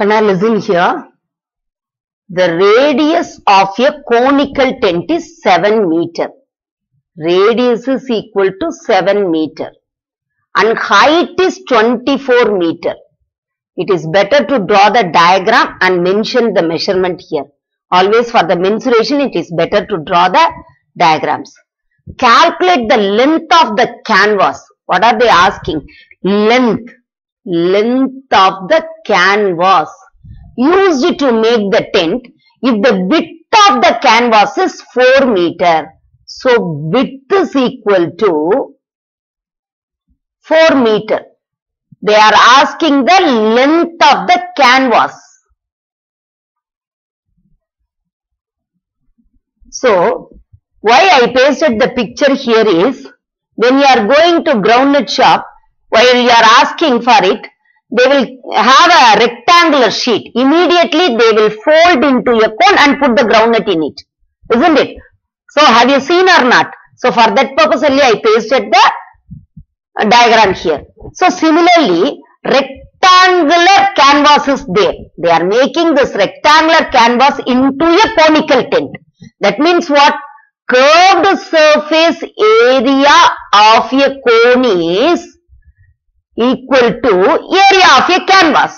Can I listen here? The radius of a conical tent is 7 meter. Radius is equal to 7 meter. And height is 24 meter. It is better to draw the diagram and mention the measurement here. Always for the mensuration, it is better to draw the diagrams. Calculate the length of the canvas. What are they asking? Length. Length of the canvas used to make the tent if the width of the canvas is 4 meter. So width is equal to 4 meter. They are asking the length of the canvas. So, why I pasted the picture here is, when you are going to groundnut shop, while you are asking for it, they will have a rectangular sheet. Immediately they will fold into a cone and put the groundnut in it. Isn't it? So, have you seen or not? So, for that purpose only I pasted the diagram here. So similarly, rectangular canvas is there. They are making this rectangular canvas into a conical tent. That means what? Curved surface area of a cone is equal to area of a canvas.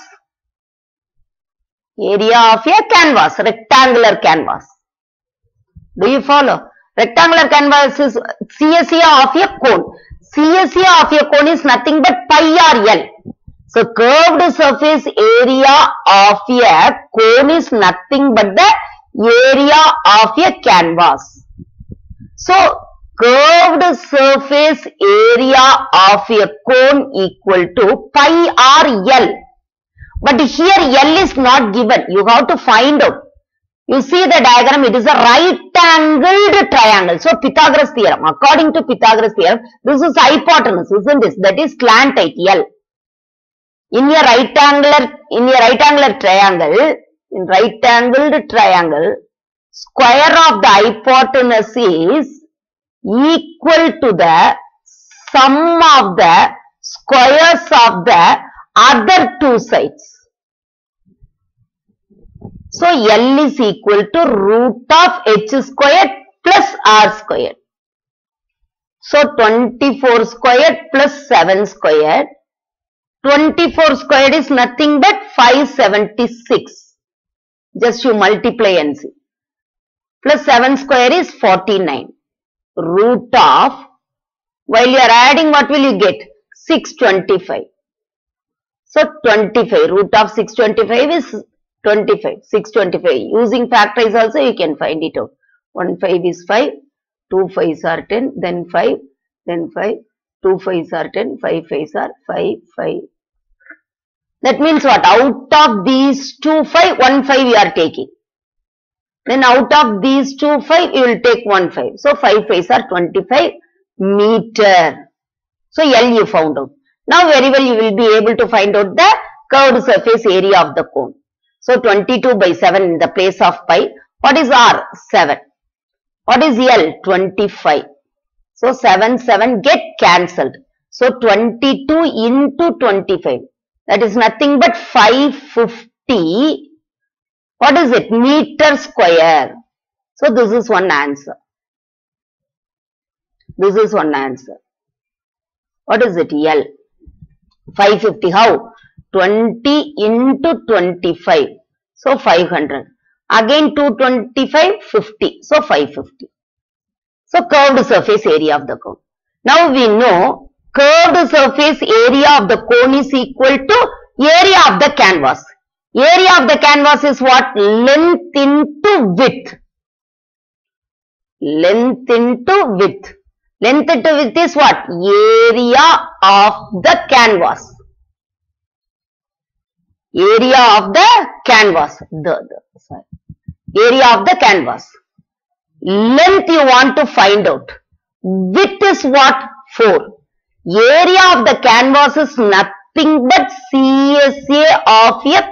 Area of a canvas, rectangular canvas. Do you follow? Rectangular canvas is CSA of a cone. CSA of a cone is nothing but pi r L. So curved surface area of a cone is nothing but the area of a canvas. So curved surface area of a cone equal to pi r L. But here L is not given. You have to find out. You see the diagram, it is a right angled triangle. So Pythagoras theorem, according to Pythagoras theorem, this is hypotenuse, isn't it? That is slant height L. In a right angular, in a right angular triangle, in right angled triangle, square of the hypotenuse is equal to the sum of the squares of the other two sides. So L is equal to root of h squared plus r squared. So 24 squared plus 7 squared. 24 squared is nothing but 576. Just you multiply and see. Plus 7 square is 49. Root of, while you are adding what will you get? 625. So 25, root of 625 is 25, 625. Using factorize also you can find it out. 1 5 is 5, 2 5s are 10, then 5, then 5, 2 5s are 10, 5 5s are 5, 5. That means what? Out of these two 5, 1 5 you are taking. Then out of these two 5, you will take 1 5. So 5 5s are 25 meter. So L you found out. Now very well you will be able to find out the curved surface area of the cone. So 22 by 7 in the place of pi. What is R? 7. What is L? 25. So 7, 7 get cancelled. So 22 into 25. That is nothing but 550. What is it? Meter square. So this is one answer. This is one answer. What is it? L. 550. How? 20 into 25. So 500. Again 225, 50. So 550. So curved surface area of the cone. Now we know curved surface area of the cone is equal to area of the canvas. Area of the canvas is what? Length into width. Length into width. Length into width is what? Area of the canvas area of the canvas the, the sorry. area of the canvas length you want to find out width is what 4 area of the canvas is nothing but CSA of a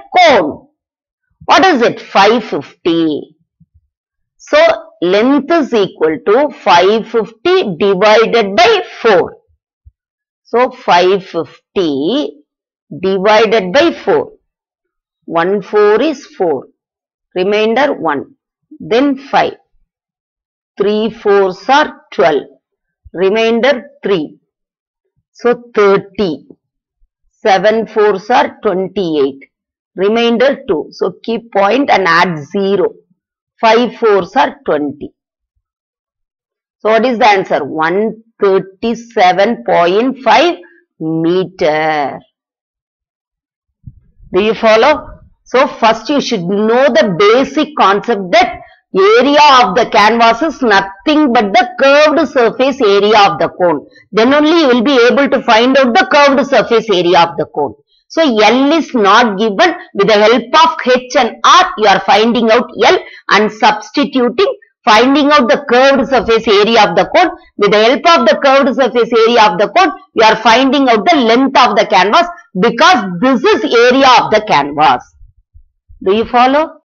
what is it 550 so length is equal to 550 divided by 4 so 550 divided by 4 1 4 is 4. Remainder 1. Then 5. 3 4s are 12. Remainder 3. So 30. 7 4s are 28. Remainder 2. So keep point and add 0. 5 4s are 20. So what is the answer? 137.5 meter. Do you follow? So first you should know the basic concept that area of the canvas is nothing but the curved surface area of the cone. Then only you will be able to find out the curved surface area of the cone. So L is not given with the help of H and R you are finding out L and substituting finding out the curved surface area of the cone. With the help of the curved surface area of the cone, you are finding out the length of the canvas because this is area of the canvas. Do you follow?